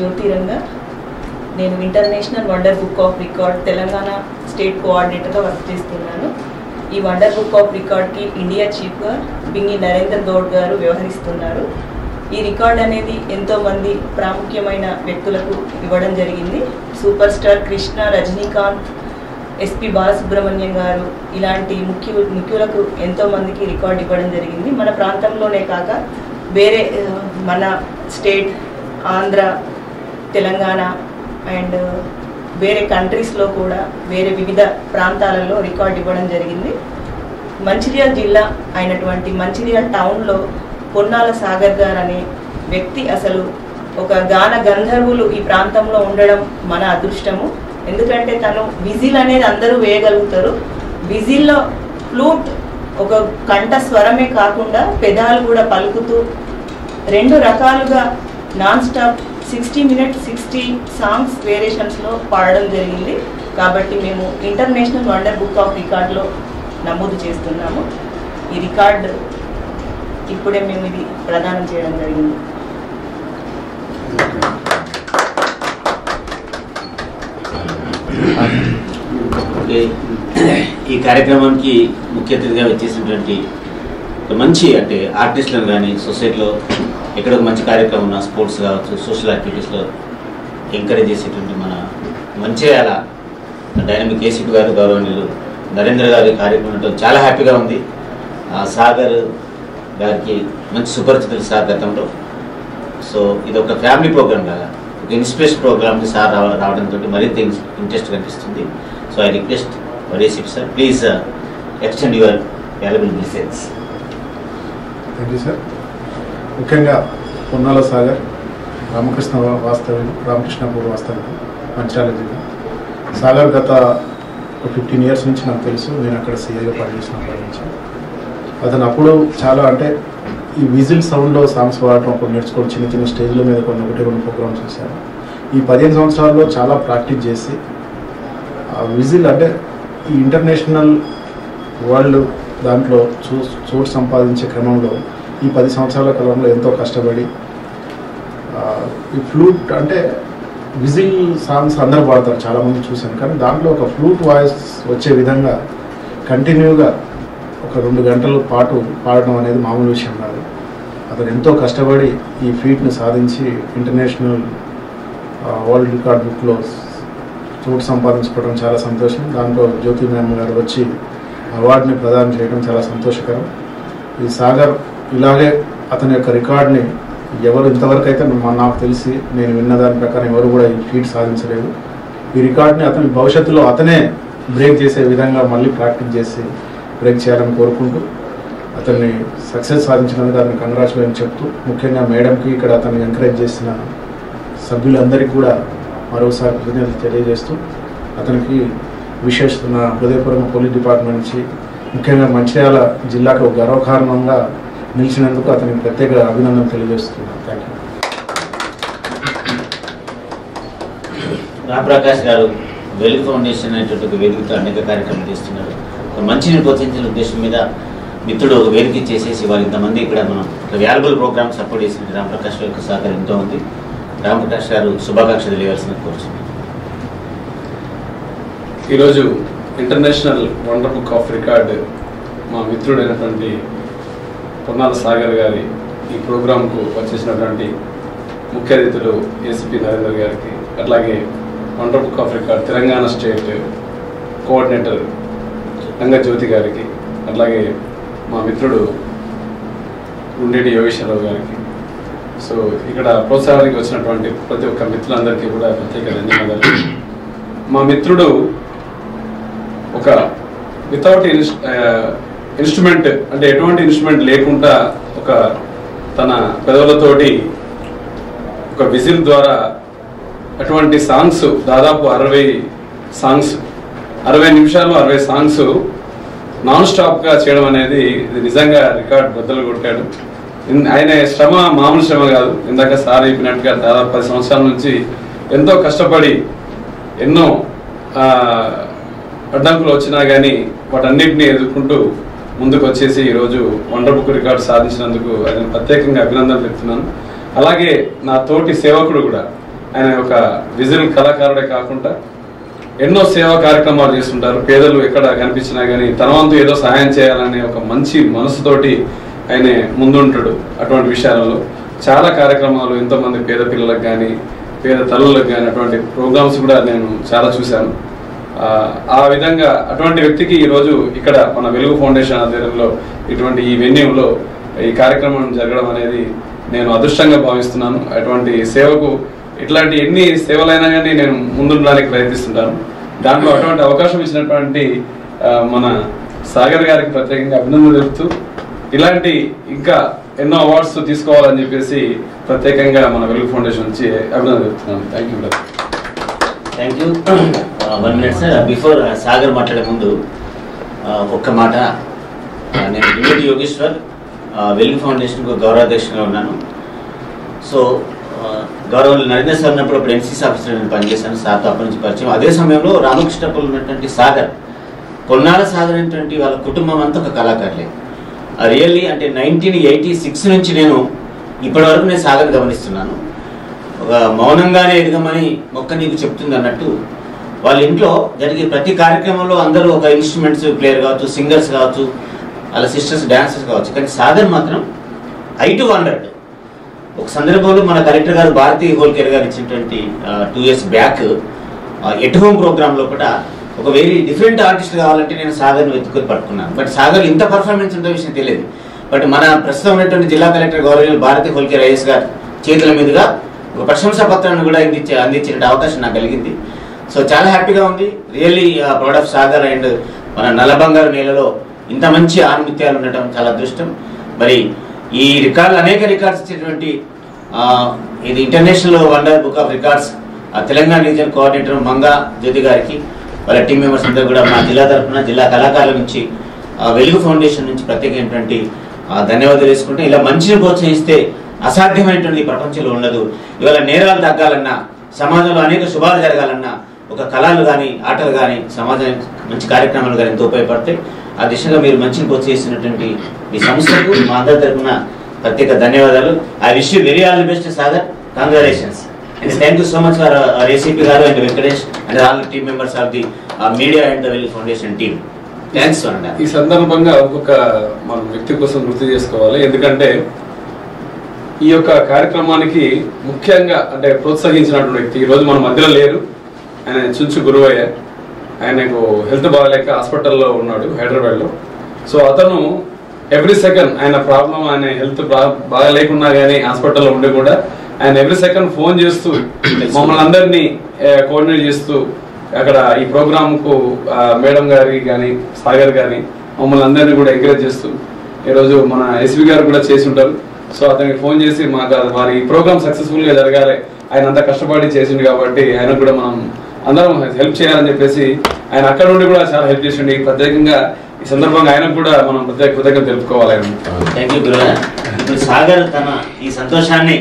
జ్యోతిరంగ నేను international wonder book of record Telangana state కోఆర్డినేటర్గా work చేస్తున్నాను. ఈ వండర్ బుక్ ఆఫ్ రికార్డ్కి ఇండియా చీఫ్గా బింగి నరేందర్ గౌడ్ గారు వ్యవహరిస్తున్నారు. ఈ రికార్డ్ అనేది ఎంతోమంది ప్రాముఖ్యమైన వ్యక్తులకు ఇవ్వడం జరిగింది. Super star Krishna Rajinikanth SP Balasubrahmanyam garu ఇలాంటి ముఖ్య ముఖ్యులకు ఎంతోమందికి రికార్డు ఇవ్వడం జరిగింది. మన ప్రాంతంలోనే కాక వేరే మన స్టేట్ ఆంధ్ర తెలంగాణ అండ్ వేరే కంట్రీస్లో కూడా వేరే వివిధ ప్రాంతాలలో రికార్డ్ ఇవ్వడం జరిగింది. మంచిర్యాల జిల్లా అయినటువంటి మంచిర్యాల టౌన్లో పొన్నాల సాగర్ గారు అనే వ్యక్తి అసలు ఒక గాన గంధర్వులు ఈ ప్రాంతంలో ఉండడం మన అదృష్టము. ఎందుకంటే తను విజిల్ అనేది అందరూ వేయగలుగుతారు. విజిల్లో ఫ్లూట్ ఒక కంఠ స్వరమే కాకుండా పెదాలు కూడా పలుకుతూ రెండు రకాలుగా non stop sixty minute sixty songs వేరియేషన్స్లో పాడడం జరిగింది. కాబట్టి మేము ఇంటర్నేషనల్ వండర్ బుక్ ఆఫ్ రికార్డ్లో నమోదు చేస్తున్నాము. ఈ రికార్డ్ ఇప్పుడే మేము ఇది ప్రదానం చేయడం జరిగింది. ఈ కార్యక్రమానికి ముఖ్య అతిథిగా వచ్చేసినటువంటి మంచి అంటే ఆర్టిస్టులను కానీ సొసైటీలో ఇక్కడ ఒక మంచి కార్యక్రమం ఉన్న స్పోర్ట్స్ కావచ్చు సోషల్ యాక్టివిటీస్లో ఎంకరేజ్ చేసేటువంటి మన మంచిర్యాల డైనమిక్ ఏసీపీ గారు గౌరవనీయులు నరేంద్ర గారి కార్యక్రమం చాలా హ్యాపీగా ఉంది. ఆ సాగర్ గారికి మంచి సుపరిచితులు సార్ గతంలో. సో ఇది ఒక ఫ్యామిలీ ప్రోగ్రామ్ లాగా ఒక ఇన్స్పిరేషన్ ప్రోగ్రామ్కి సార్ రావ రావడంతో మరింత ఇంట్రెస్ట్ కనిపిస్తుంది. So I request ACP sir please extend your valuable message. Thank you sir. ముఖ్యంగా పొన్నాల సాగర్ రామకృష్ణ వాస్తవ్యం రామకృష్ణపూర్ వాస్తవ్యం మంచాల జిల్లా. సాగర్ గత ఒక ఫిఫ్టీన్ ఇయర్స్ నుంచి నాకు తెలుసు నేను అక్కడ సీఏగా పనిచేసినప్పటి నుంచి. అతను అప్పుడు చాలా అంటే ఈ విజిల్ సౌండ్లో సాంగ్స్ పాడటం అప్పుడు నేర్చుకోవడం చిన్న చిన్న స్టేజ్ల మీద కొన్ని ఒకటి రెండు ప్రోగ్రామ్స్ చేశాను. ఈ పదిహేను సంవత్సరాల్లో చాలా ప్రాక్టీస్ చేసి ఆ విజిల్ అంటే ఈ ఇంటర్నేషనల్ వరల్డ్ దాంట్లో చూ చోటు సంపాదించే క్రమంలో ఈ పది సంవత్సరాల కాలంలో ఎంతో కష్టపడి ఈ ఫ్లూట్ అంటే విజిల్ సాంగ్స్ అందరూ పాడతారు చాలామంది చూశాను. కానీ దాంట్లో ఒక ఫ్లూట్ వాయిస్ వచ్చే విధంగా కంటిన్యూగా ఒక రెండు గంటల పాటు పాడడం అనేది మామూలు విషయం కాదు. అతను ఎంతో కష్టపడి ఈ ఫీట్ని సాధించి ఇంటర్నేషనల్ వరల్డ్ రికార్డ్ బుక్లో చోటు సంపాదించుకోవడం చాలా సంతోషం. దాంట్లో జ్యోతి మ్యామ్ గారు వచ్చి అవార్డుని ప్రదానం చేయడం చాలా సంతోషకరం. ఈ సాగర్ ఇలాగే అతని యొక్క రికార్డ్ని ఎవరు ఇంతవరకు అయితే మా- నాకు తెలిసి నేను విన్న దాని ప్రకారం ఎవరు కూడా ఈ ఫీట్ సాధించలేదు. ఈ రికార్డ్ని అతని భవిష్యత్తులో అతనే బ్రేక్ చేసే విధంగా మళ్ళీ ప్రాక్టీస్ చేసి బ్రేక్ చేయాలని కోరుకుంటూ అతన్ని సక్సెస్ సాధించినందుకు అతన్ని కంగ్రాచులేషన్ చెప్తూ ముఖ్యంగా మేడంకి ఇక్కడ అతన్ని ఎంకరేజ్ చేసిన సభ్యులందరికీ కూడా మరోసారి కృతజ్ఞతలు తెలియజేస్తూ అతనికి విశేష హృదయపూర్వక పోలీస్ డిపార్ట్మెంట్ నుంచి ముఖ్యంగా మంచిర్యాల జిల్లాకు గర్వకారణంగా నిలిచినందుకు అతనికి ప్రత్యేక అభినందన తెలియజేస్తున్నాను. థ్యాంక్ యూ రామప్రకాష్ గారు వెలుగు ఫౌండేషన్ అనేటువంటి ఒక వేదికతో అనేక కార్యక్రమాలు చేస్తున్నారు. మంచిని ప్రోత్సహించిన ఉద్దేశం మీద మిత్రుడు ఒక వేదిక చేసేసి వాళ్ళు ఇంతమంది ఇక్కడ మనం వాల్యుబుల్ ప్రోగ్రామ్ సపోర్ట్ చేసిన రామప్రకాష్ యొక్క సహకారం ఎంతో ఉంది. రామప్రకాష్ గారు శుభాకాంక్షలు తెలియవలసిన కోరుచున్నాను. ఈరోజు international wonder book of record మా మిత్రుడైనటువంటి పొన్నాల సాగర్ గారి ఈ ప్రోగ్రాంకు వచ్చేసినటువంటి ముఖ్య అతిథులు ఏసీపీ నరేందర్ గారికి అట్లాగే wonder book of record Telangana state coordinator Rangajyothi గారికి అట్లాగే మా మిత్రుడు ఉండేటి యోగేశ్వరరావు గారికి. సో ఇక్కడ ప్రోత్సాహానికి వచ్చినటువంటి ప్రతి ఒక్క మిత్రులందరికీ కూడా ప్రత్యేక ధన్యవాదాలు. మా మిత్రుడు ఒక వితౌట్ ఇన్స్ట్రుమెంట్ అంటే ఎటువంటి ఇన్స్ట్రుమెంట్ లేకుండా ఒక తన పెదవులతోటి ఒక విజిల్ ద్వారా అటువంటి సాంగ్స్ దాదాపు అరవై సాంగ్స్ అరవై నిమిషాలు అరవై సాంగ్స్ నాన్ స్టాప్గా చేయడం అనేది ఇది నిజంగా రికార్డ్ బద్దలు కొట్టాడు. ఆయన శ్రమ మామూలు శ్రమ కాదు. ఇందాక సార్ చెప్పినట్టుగా దాదాపు పది సంవత్సరాల నుంచి ఎంతో కష్టపడి ఎన్నో అడ్డంకులు వచ్చినా కానీ వాటన్నిటిని ఎదుర్కొంటూ ముందుకు వచ్చేసి ఈరోజు వండర్ బుక్ రికార్డు సాధించినందుకు ఆయన ప్రత్యేకంగా అభినందనలు చెప్తున్నాను అలాగే నా తోటి సేవకుడు కూడా ఆయన ఒక విజువల్ కళాకారుడే కాకుండా ఎన్నో సేవా కార్యక్రమాలు చేస్తుంటారు. పేదలు ఎక్కడ కనిపించినా కానీ తన వంతు ఏదో సహాయం చేయాలనే ఒక మంచి మనసుతోటి ఆయన ముందుంటాడు అటువంటి విషయాలలో. చాలా కార్యక్రమాలు ఎంతోమంది పేద పిల్లలకు కానీ పేద తల్లులకు కానీ అటువంటి ప్రోగ్రామ్స్ కూడా నేను చాలా చూశాను. ఆ, విధంగా అటువంటి వ్యక్తికి ఈరోజు ఇక్కడ మన వెలుగు ఫౌండేషన్ ఆధ్వర్యంలో ఇటువంటి ఈ వెన్యూలో ఈ కార్యక్రమం జరగడం అనేది నేను అదృష్టంగా భావిస్తున్నాను. అటువంటి సేవకు ఇట్లాంటి ఎన్ని సేవలైనా కానీ నేను ముందుండడానికి ప్రయత్నిస్తుంటాను. దాంట్లో అటువంటి అవకాశం ఇచ్చినటువంటి మన సాగర్ గారికి ప్రత్యేకంగా అభినందనలు తెలుపుతూ ఇలాంటి ఇంకా ఎన్నో అవార్డ్స్ తీసుకోవాలని చెప్పేసి ప్రత్యేకంగా మన వెలుగు ఫౌండేషన్ నుంచి అభినందనలు తెలుపుతున్నాను. Thank you thank you one minute sir before Sagar మాట్లాడే ముందు uh, ఒక్క మాట. Uh, నేను డిమిటి యోగేశ్వర్ uh, ఆ, వెలుగు ఫౌండేషన్కు గౌరవాధ్యక్షుడిగా ఉన్నాను. సో ఆ, గౌరవ నరేంద్ర సార్ ఉన్నప్పుడు అప్పుడు ఎన్సీసీ ఆఫీసర్ నేను పనిచేశాను. సార్తో అప్పటి నుంచి పరిచయం. అదే సమయంలో రామకృష్ణపురం ఉన్నటువంటి సాగర్ పొన్నాల సాగర్ అనేటువంటి వాళ్ళ కుటుంబం అంతా ఒక కళాకారులే. రియల్లీ అంటే నైన్టీన్ ఎయిటీ సిక్స్ నుంచి నేను ఇప్పటి వరకు నేను సాగర్ గమనిస్తున్నాను. ఒక మౌనంగానే ఎదగమని మొక్క నీకు చెప్తుంది అన్నట్టు వాళ్ళ ఇంట్లో జరిగే ప్రతి కార్యక్రమంలో అందరూ ఒక ఇన్స్ట్రుమెంట్స్ ప్లేయర్ కావచ్చు సింగర్స్ కావచ్చు వాళ్ళ సిస్టర్స్ డాన్సర్స్ కావచ్చు. కానీ సాగర్ మాత్రం ఐ టు హండ్రెడ్ ఒక సందర్భంలో మన కలెక్టర్ గారు భారతీయ హోల్కేర్ గారు ఇచ్చినటువంటి two years back at home ప్రోగ్రాంలో కూడా ఒక వెరీ డిఫరెంట్ ఆర్టిస్ట్ కావాలంటే నేను సాగర్ని వెతుకుని పట్టుకున్నాను. బట్ సాగర్ ఇంత పర్ఫార్మెన్స్ ఉందో విషయం తెలియదు. బట్ మన ప్రస్తుతం ఉన్నటువంటి జిల్లా కలెక్టర్ గౌరవ భారతీ హోల్కేర్ ఐఎస్ గారు చేతుల మీదుగా ఒక ప్రశంసా పత్రాన్ని కూడా అందించే అందించిన అవకాశం నాకు కలిగింది. సో చాలా హ్యాపీగా ఉంది. Really proud of Sagar and మన నల్లబంగారు నేలలో ఇంత మంచి ఆనుమిత్యాలు ఉండటం చాలా అదృష్టం. మరి ఈ రికార్డులు అనేక రికార్డ్స్ ఇచ్చినటువంటి ఇది international wonder book of records Telangana region coordinator Manga Jyothi గారికి వాళ్ళ టీం మెంబర్స్ అందరూ కూడా మా జిల్లా తరఫున జిల్లా కళాకారుల నుంచి వెలుగు ఫౌండేషన్ నుంచి ప్రత్యేకమైనటువంటి ధన్యవాదాలు వేసుకుంటే ఇలా మంచిని ప్రోత్సహిస్తే అసాధ్యమైనటువంటి ప్రపంచంలో ఉండదు. ఇవాళ నేరాలు తగ్గాలన్నా సమాజంలో అనేక శుభాలు జరగాలన్నా ఒక కళలు కానీ ఆటలు కానీ సమాజానికి మంచి కార్యక్రమాలు కానీ ఎంతో ఉపయోగపడతాయి. ఆ దిశగా మీరు మంచిని ప్రోత్సహిస్తున్నటువంటి మీ సంస్థకు మా అందరి తరఫున ప్రత్యేక ధన్యవాదాలు. I wish you very all the best Sagar congratulations and thank you so much for ACP garu and Venkatesh and all team members of the media and the well foundation team thanks అండి ఈ సందర్భంగా ఒక్కొక్క మనం వ్యక్తి కోసం గుర్తు చేసుకోవాలి. ఎందుకంటే ఈ యొక్క కార్యక్రమానికి ముఖ్యంగా అంటే ప్రోత్సహించినటువంటి వ్యక్తి ఈ రోజు మన మధ్యలో లేరు. ఆయన చుంచు గురువయ్య. ఆయనకు హెల్త్ బాగాలేక హాస్పిటల్లో ఉన్నాడు హైదరాబాద్లో. సో అతను ఎవ్రీ సెకండ్ ఆయన ప్రాబ్లం ఆయన హెల్త్ బాగా లేకున్నా కానీ హాస్పిటల్లో ఉండి కూడా ఆయన ఎవ్రీ సెకండ్ ఫోన్ చేస్తూ మమ్మల్ని అందరినీ కోఆర్డినేట్ చేస్తూ అక్కడ ఈ ప్రోగ్రాంకు మేడం గారి కానీ సాగర్ కానీ మమ్మల్ని అందరినీ కూడా ఎంకరేజ్ చేస్తూ ఈరోజు మన ఎస్వి గారు కూడా చేసి ఉంటారు. సో అతనికి ఫోన్ చేసి మాకు అది వారి ప్రోగ్రామ్ సక్సెస్ఫుల్గా జరగాలి. ఆయన అంత కష్టపడి చేసిండు కాబట్టి ఆయన కూడా మనం అందరం హెల్ప్ చేయాలని చెప్పేసి ఆయన అక్కడ నుండి కూడా చాలా హెల్ప్ చేసిండు. ఈ ప్రత్యేకంగా ఈ సందర్భంగా ఆయనకు కూడా మనం ప్రత్యేక కృతజ్ఞత తెలుపుకోవాలి ఆయన ఇప్పుడు సాగర్ తన ఈ సంతోషాన్ని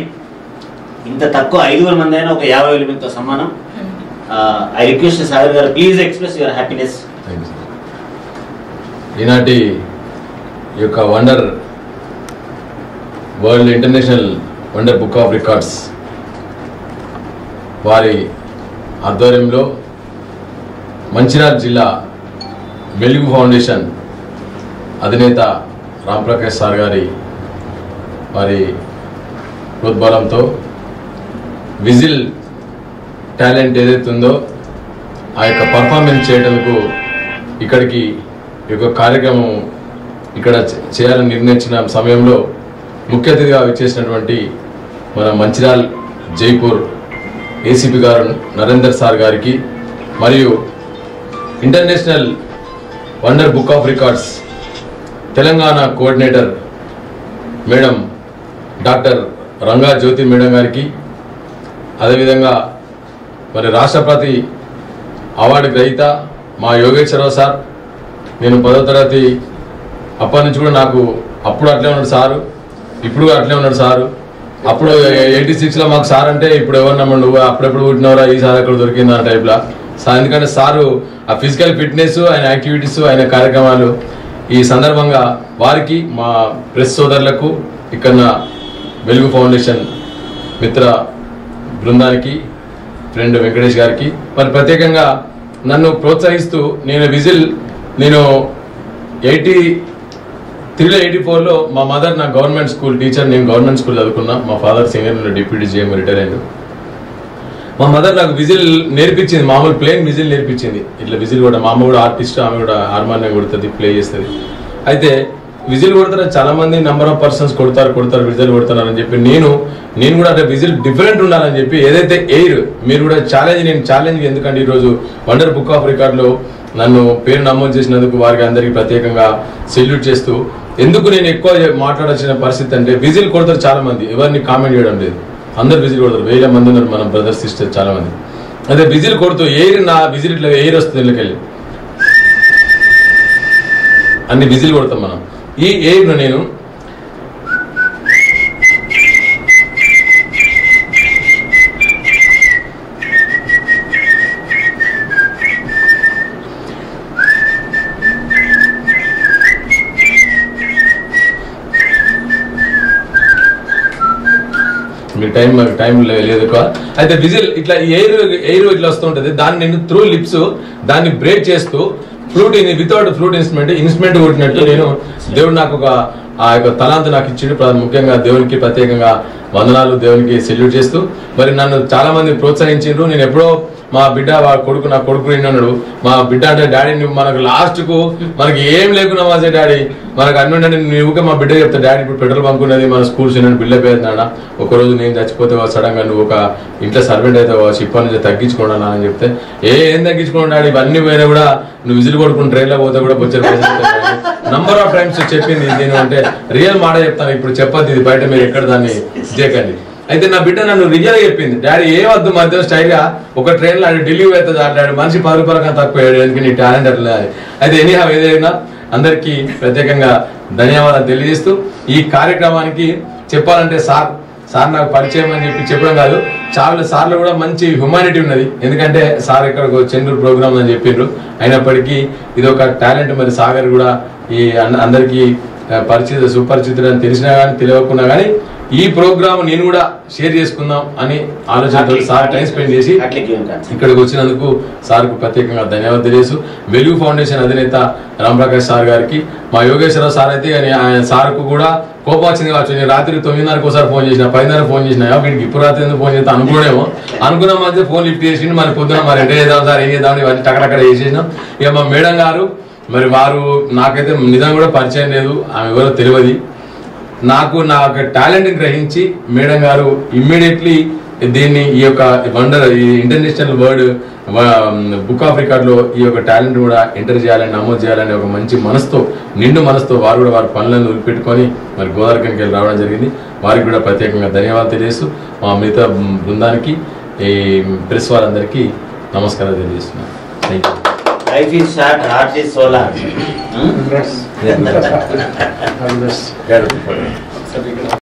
ఇంత తక్కువ ఐదుగురు మంది అయినా ఒక యాభై వేల మందితో సమానం. ఐ రిక్వెస్ట్ సాగర్ గారు ప్లీజ్ ఎక్స్ప్రెస్ యువర్ హ్యాపీనెస్. ఈనాటి ఈ యొక్క wonder world international wonder book of records వారి ఆధ్వర్యంలో మంచిర్యాల జిల్లా వెలుగు ఫౌండేషన్ అధినేత రాంప్రకాష్ సార్ గారి వారి ప్రోద్బలంతో విజిల్ టాలెంట్ ఏదైతే ఉందో ఆ యొక్క పర్ఫార్మెన్స్ చేయడానికి ఇక్కడికి ఈ యొక్క కార్యక్రమం ఇక్కడ చేయాలని నిర్ణయించిన సమయంలో ముఖ్య అతిథిగా విచ్చేసినటువంటి మన మంచిర్యాల్ జైపూర్ ఏసీపీ గారు నరేందర్ సార్ గారికి మరియు international wonder book of records Telangana coordinator madam doctor Ranga Jyothi madam గారికి అదేవిధంగా మరి రాష్ట్రపతి అవార్డు గ్రహీత మా యోగేశ్వరరావు సార్ నేను పదో తరగతి అప్పటి నుంచి కూడా నాకు అప్పుడు అట్లే ఉన్నాడు సారు ఇప్పుడు అట్లే ఉన్నాడు సారు. అప్పుడు ఎయిటీ సిక్స్లో మాకు సార్ అంటే ఇప్పుడు ఎవరన్నా నువ్వు అప్పుడెప్పుడు పుట్టినవరా? ఈ సార్ అక్కడ దొరికిందా? ఆ టైప్లో సార్ ఎందుకంటే సారు ఆ ఫిజికల్ ఫిట్నెస్ ఆయన యాక్టివిటీస్ ఆయన కార్యక్రమాలు ఈ సందర్భంగా వారికి మా ప్రెస్ సోదరులకు ఇక్కడ వెలుగు ఫౌండేషన్ మిత్ర బృందానికి ఫ్రెండ్ వెంకటేష్ గారికి మరి ప్రత్యేకంగా నన్ను ప్రోత్సహిస్తూ నేను విజిల్ నేను ఎయిటీ త్రీలో ఎయిటీ ఫోర్లో మా మదర్ నా గవర్నమెంట్ స్కూల్ టీచర్ నేను గవర్నమెంట్ స్కూల్ చదువుకున్నా. మా father senior deputy GM retire అయ్యాడు మా మదర్ నాకు విజిల్ నేర్పించింది మామూలు ప్లేయింగ్ విజిల్ నేర్పించింది. ఇట్లా విజిల్ కూడా మా అమ్మ కూడా ఆర్టిస్ట్ ఆమె కూడా హార్మోనియం కొడుతుంది ప్లే చేస్తుంది. అయితే విజిల్ కొడతారు చాలా మంది నెంబర్ ఆఫ్ పర్సన్స్ కొడతారు కొడతారు విజిల్ కొడతారని చెప్పి నేను నేను కూడా అంటే విజిల్ డిఫరెంట్ ఉండాలని చెప్పి ఏదైతే ఎయిర్ మీరు కూడా ఛాలెంజ్ నేను ఛాలెంజ్ ఎందుకంటే ఈరోజు వండర్ బుక్ ఆఫ్ రికార్డులో నన్ను పేరు నమోదు చేసినందుకు వారికి అందరికీ ప్రత్యేకంగా సెల్యూట్ చేస్తూ ఎందుకు నేను ఎక్కువ మాట్లాడాల్సిన పరిస్థితి అంటే విజిల్ కొడతారు చాలా మంది ఎవరిని కామెంట్ చేయడం లేదు. అందరు విజిల్ కొడతారు. వేల మంది ఉన్నారు మనం బ్రదర్స్ సిస్టర్స్ చాలా మంది అదే విజిల్ కొడుతూ ఎయిర్ నా విజిల్ ఇట్లా ఎయిర్ వస్తుంది ఇళ్ళకెళ్ళి. అన్ని విజిల్ కొడతాం మనం. ఈ ఎయిర్ను నేను మీకు టైం టైం లేదు ఎక్కువ. అయితే విజిల్ ఇట్లా ఎయిర్ ఎయిర్ ఇట్లా వస్తుంటది దాన్ని నేను త్రూ లిప్స్ దాన్ని బ్రేక్ చేస్తూ flute without flute instrument instrument కొట్టినట్టు నేను దేవుడు నాకు ఒక ఆ యొక్క తలాంత నాకు ఇచ్చిండు. ముఖ్యంగా దేవునికి ప్రత్యేకంగా వందనాలు దేవునికి సెల్యూట్ చేస్తూ. మరి నన్ను చాలా మంది ప్రోత్సహించారు నేను ఎప్పుడో మా బిడ్డ వాడు కొడుకు నా కొడుకు ఉన్నాడు. మా బిడ్డ అంటే డాడీ నువ్వు మనకు లాస్ట్కు మనకి ఏం లేకున్నా మాసే డాడీ. మనకు అన్ని ఉండండి నువ్వుగా మా బిడ్డ చెప్తా డాడీ ఇప్పుడు పెట్రోల్ బంక్ ఉన్నది మన స్కూల్స్ బిల్డ్ అయిపోయిందా ఒక ఒకరోజు నేను చచ్చిపోతే సడన్గా నువ్వు ఒక ఇంట్లో సర్వెంట్ అయితే షిప్ నుంచి తగ్గించుకోండి అని చెప్తే ఏ ఏం తగ్గించుకోండి డాడీ ఇవన్నీ పోయినా కూడా నువ్వు విజిల్ కొడుకుని ట్రైన్లో పోతే కూడా వచ్చే నంబర్ ఆఫ్ టైమ్స్ చెప్పింది నేను అంటే రియల్ మాట చెప్తాను ఇప్పుడు చెప్పద్దు ఇది బయట మీరు ఎక్కడ దాన్ని జేకండి అయితే నా బిడ్డ నన్ను రియల్ చెప్పింది డాడీ ఏ వద్దు మధ్య స్టైల్గా ఒక ట్రైన్లో ఆడి ఢిల్లీ అవుతుంది ఆడాడు మనిషి పది రూపాయల తక్కువ అయ్యాడు ఎందుకు నీ టాలెంట్ అట్లా అయితే ఎనీ హావ్ ఏదైనా అందరికీ ప్రత్యేకంగా ధన్యవాదాలు తెలియజేస్తూ ఈ కార్యక్రమానికి చెప్పాలంటే సార్ సార్ నాకు పరిచయం అని చెప్పి చెప్పడం కాదు చాలా సార్లు కూడా మంచి హ్యుమానిటీ ఉన్నది. ఎందుకంటే సార్ ఇక్కడ చెన్నూరు ప్రోగ్రామ్ అని చెప్పిండ్రు అయినప్పటికీ ఇది ఒక టాలెంట్ మరి సాగర్ కూడా ఈ అందరికీ పరిచిత సుపరిచితుడు అని తెలిసినా కానీ తెలియకుండా కానీ ఈ ప్రోగ్రామ్ నేను కూడా షేర్ చేసుకుందాం అని ఆలోచనతో సార్ టైం స్పెండ్ చేసి ఇక్కడికి వచ్చినందుకు సార్కు ప్రత్యేకంగా ధన్యవాదాలు తెలియజేస్తూ వెలుగు ఫౌండేషన్ అధినేత రామప్రకాష్ సార్ గారికి మా యోగేశ్వరరావు సార్ అయితే ఆయన- సార్కు కూడా కోపం వచ్చింది కావచ్చు. నేను రాత్రి తొమ్మిదిన్నరకు ఒకసారి ఫోన్ చేసిన పదిన్నర ఫోన్ చేసిన వీడికి ఇప్పుడు రాత్రి ఎందుకు ఫోన్ చేస్తా? అనుకోడేమో అనుకున్న మధ్య ఫోన్ లిఫ్ట్ చేసిండు. మరి పొద్దున మరి ఎంత చేద్దాం సార్ ఏం చేద్దాం ఇవన్నీ టక్కడక్కడ చేసేసినాం. ఇక మా మేడం గారు మరి వారు నాకైతే నిజంగా కూడా పరిచయం లేదు. ఆమె ఎవరో తెలియదు. నాకు నా యొక్క టాలెంట్ గ్రహించి మేడం గారు ఇమ్మీడియట్లీ దీన్ని ఈ యొక్క వండర్ ఈ ఇంటర్నేషనల్ వర్డ్ బుక్ ఆఫ్ రికార్డ్లో ఈ యొక్క టాలెంట్ కూడా ఎంటర్ చేయాలని నమోదు చేయాలని ఒక మంచి మనసుతో నిండు మనసుతో వారు కూడా వారి పనులను వదిలిపెట్టుకొని మరి గోదావరికి వెళ్ళి రావడం జరిగింది. వారికి కూడా ప్రత్యేకంగా ధన్యవాదాలు తెలియజేస్తూ మా మిగతా బృందానికి ఈ ప్రెస్ వారందరికీ నమస్కారాలు తెలియజేస్తున్నాను. Thank you Life is short, heart is so large. Hmm? Yes. Yes.